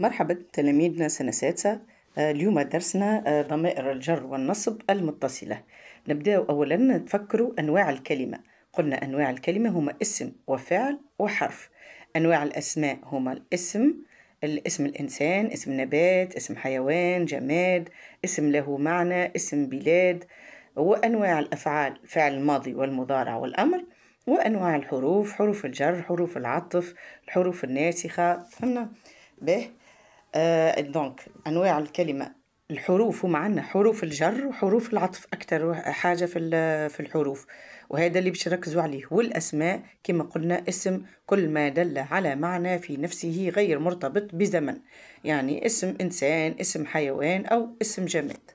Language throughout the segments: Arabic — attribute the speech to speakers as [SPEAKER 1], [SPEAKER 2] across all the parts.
[SPEAKER 1] مرحبا تلاميذنا سنة سادسة اليوم درسنا آه، ضمائر الجر والنصب المتصلة. نبدأ أولا نتفكروا أنواع الكلمة. قلنا أنواع الكلمة هما اسم وفعل وحرف. أنواع الأسماء هما الاسم الاسم الإنسان اسم نبات اسم حيوان جماد اسم له معنى اسم بلاد وأنواع الأفعال فعل الماضي والمضارع والأمر وأنواع الحروف حروف الجر حروف العطف الحروف الناسخة. فهمنا به آه دونك أنواع الكلمة. الحروف هما عندنا حروف الجر وحروف العطف أكثر حاجة في في الحروف. وهذا اللي باش نركزوا عليه. والأسماء كما قلنا اسم كل ما دل على معنى في نفسه غير مرتبط بزمن. يعني اسم إنسان اسم حيوان أو اسم جماد.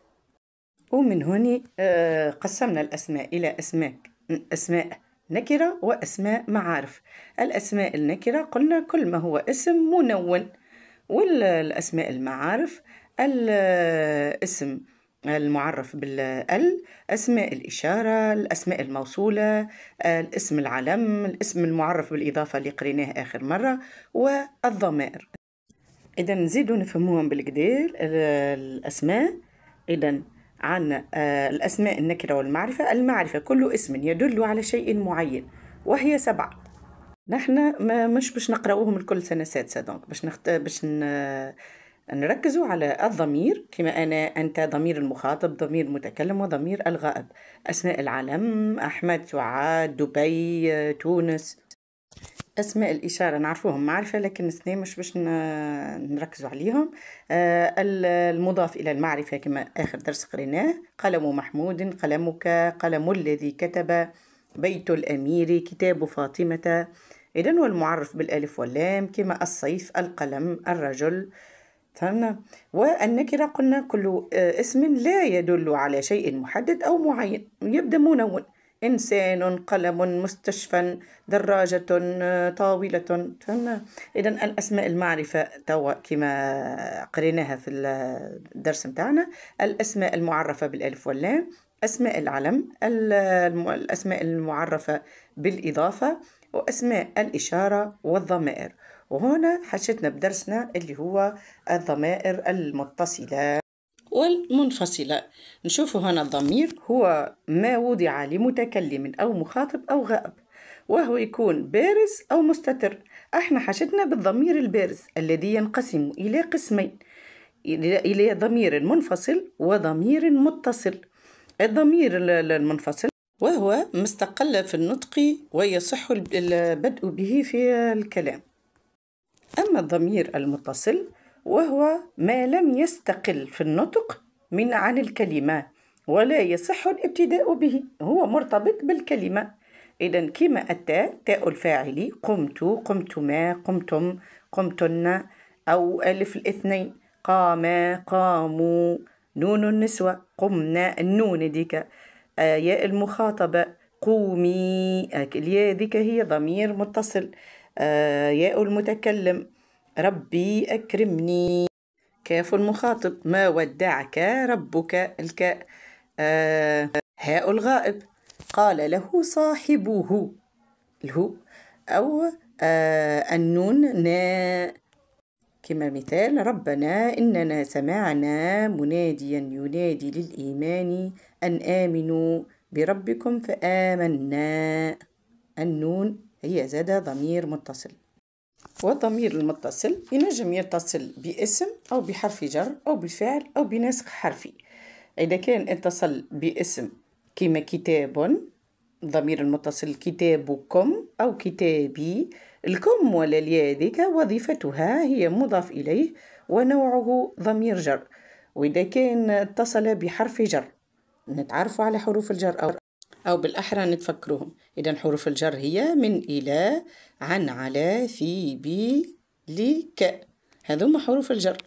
[SPEAKER 1] ومن هنا آه قسمنا الأسماء إلى أسماء أسماء نكرة وأسماء معارف. الأسماء النكرة قلنا كل ما هو اسم منون. والأسماء المعارف الاسم المعرف بالأل أسماء الإشارة الأسماء الموصولة الاسم العلم الاسم المعرف بالإضافة اللي قريناه آخر مرة والضمائر إذا نزيدو نفهموهم بالكدا الأسماء. إذا عندنا الأسماء النكرة والمعرفة المعرفة كل اسم يدل على شيء معين وهي سبعة. نحن ما مش باش نقرأوهم الكل سنة سادسة دونك باش نخت... باش ن... نركزوا على الضمير كما أنا أنت ضمير المخاطب ضمير المتكلم وضمير الغائب. أسماء العلم أحمد سعاد دبي تونس. أسماء الإشارة نعرفوهم معرفة لكن السنة مش باش نركزوا عليهم. آه، المضاف إلى المعرفة كما آخر درس قريناه. قلم محمود قلمك قلم الذي كتب. بيت الأمير كتاب فاطمة إذا هو المعرف بالألف واللام كما الصيف القلم الرجل. فهمنا والنكرة قلنا كل آه، اسم لا يدل على شيء محدد أو معين يبدأ منون إنسان قلم مستشفى دراجة طاولة. فهمنا إذا الأسماء المعرفة توا كما قريناها في الدرس متاعنا. الأسماء المعرفة بالألف واللام. أسماء العلم. الأسماء المعرفة بالإضافة. وأسماء الإشارة والضمائر. وهنا حشتنا بدرسنا اللي هو الضمائر المتصلة. والمنفصلة. نشوف هنا الضمير هو ما وضع لمتكلم أو مخاطب أو غائب وهو يكون بارز أو مستتر. إحنا حصتنا بالضمير البارز الذي ينقسم إلى قسمين إلى ضمير منفصل وضمير متصل. الضمير المنفصل وهو مستقل في النطق ويصح البدء به في الكلام. أما الضمير المتصل وهو ما لم يستقل في النطق من عن الكلمة ولا يصح الابتداء به هو مرتبط بالكلمة. إذا كما التاء تاء الفاعل قمت قمتما قمتم قمتن أو ألف الاثنين قام قاموا نون النسوة قمنا النون ديك آه، ياء المخاطبة قومي الياء ذيك هي ضمير متصل آه، ياء المتكلم. ربي أكرمني. كاف المخاطب ما ودعك ربك؟ الكاء آه، هاء الغائب. قال له صاحبه الهو أو النون نا. كما مثال ربنا إننا سمعنا مناديا ينادي للإيمان أن آمنوا بربكم فآمنا. النون هي زاد ضمير متصل. والضمير المتصل ينجم يتصل باسم أو بحرف جر أو بفعل أو بنسخ حرفي. إذا كان اتصل باسم كما كتاب الضمير المتصل كتابكم أو كتابي الكم ولا الياء ذيك وظيفتها هي مضاف إليه ونوعه ضمير جر. وإذا كان اتصل بحرف جر نتعرفوا على حروف الجر أو أو بالأحرى نتفكروهم. إذا حروف الجر هي من إلى عن على في بي لك هذوما حروف الجر.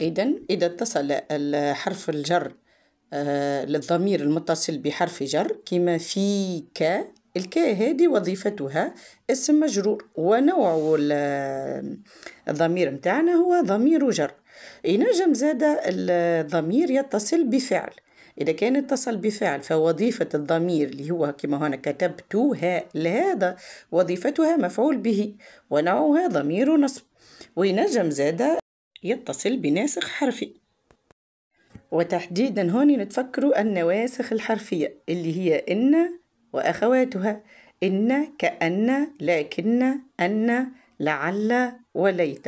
[SPEAKER 1] إذا إذا اتصل الحرف الجر آه للضمير المتصل بحرف جر كما فيك الكاء هذه وظيفتها اسم مجرور ونوع الضمير متاعنا هو ضمير جر. ينجم زاد الضمير يتصل بفعل. إذا كان اتصل بفعل فوظيفة الضمير اللي هو كما هنا كتبتها لهذا وظيفتها مفعول به ونوعها ضمير نصب وينجم زادة يتصل بناسخ حرفي. وتحديدا هوني نتفكروا النواسخ الحرفية اللي هي إن وأخواتها إن كأن لكن أن لعل وليت.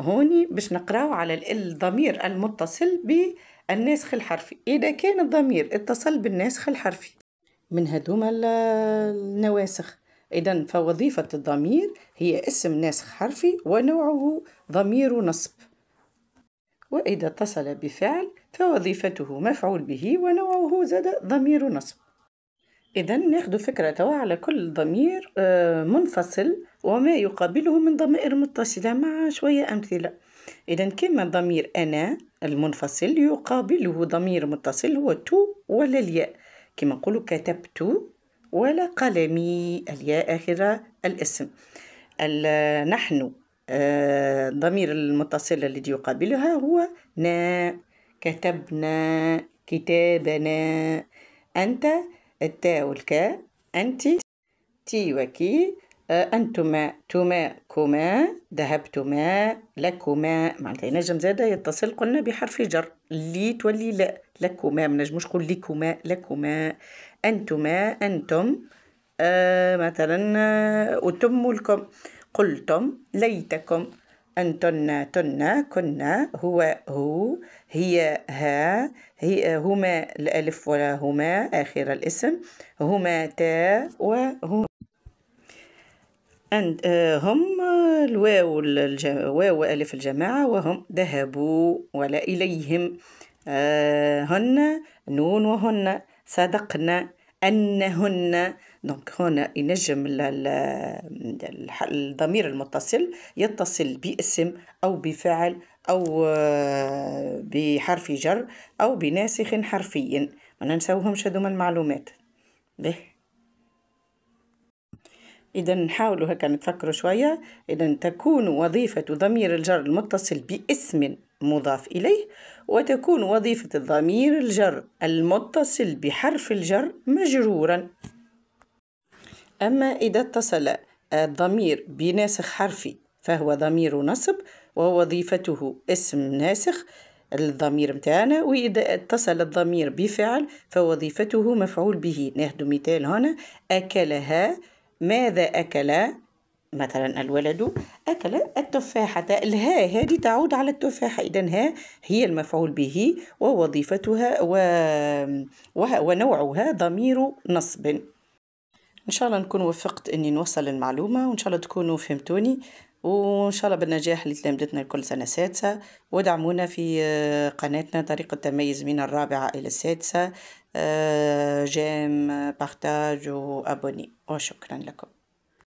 [SPEAKER 1] هوني باش نقراو على الضمير المتصل بالناسخ الحرفي. إذا كان الضمير اتصل بالناسخ الحرفي. من هذوما النواسخ. إذا فوظيفة الضمير هي اسم ناسخ حرفي ونوعه ضمير نصب. وإذا اتصل بفعل فوظيفته مفعول به ونوعه زاد ضمير نصب. إذا ناخذ فكرة توا على كل ضمير آه، منفصل وما يقابله من ضمائر متصلة مع شوية أمثلة. إذا كما ضمير أنا المنفصل يقابله ضمير متصل هو تو ولا الياء. كما نقول كتبت ولا قلمي. الياء آخر الاسم. نحن الضمير آه، المتصل الذي يقابلها هو نا. كتبنا كتابنا. أنت التاء والكاء. أنت تي وكي أنتما تما كما ذهبتما لكما معناتها ينجم زادا يتصل قلنا بحرف جر. لي تولي لا. لكما ما نجموش نقول لكما لكما أنتما أنتم آه مثلا أتم لكم قلتم ليتكم. أنتن تن كنا هو هو هي ها هي هما الألف ولا هما آخر الاسم. هما تا وهم أنت هم الواو واو ألف الجماعة وهم ذهبوا ولا إليهم. آه هن نون وهن صدقنا أنهن. دونك هنا ينجم الضمير المتصل يتصل باسم أو بفعل أو آه، بحرف جر أو بناسخ حرفي. ما ننسوهمش هذوما المعلومات. به. إذا نحاولوا هكا نتفكروا شوية. إذا تكون وظيفة ضمير الجر المتصل باسم مضاف إليه وتكون وظيفة الضمير الجر المتصل بحرف الجر مجرورا. أما إذا اتصل الضمير بناسخ حرفي فهو ضمير نصب ووظيفته اسم ناسخ الضمير متاعنا. وإذا اتصل الضمير بفعل فوظيفته مفعول به. ناخذ مثال هنا أكلها ماذا أكل؟ مثلا الولد أكل التفاحة. الهاء هذه تعود على التفاحة. إذا ها هي المفعول به ووظيفتها و... ونوعها ضمير نصب. إن شاء الله نكون وفقت إني نوصل المعلومة وإن شاء الله تكونوا فهمتوني. وإن شاء الله بالنجاح لتلامذتنا كل سنة سادسة. ودعمونا في قناتنا طريقة تميز من الرابعة إلى السادسة. جيم بارتاج وأبوني. وشكرا لكم.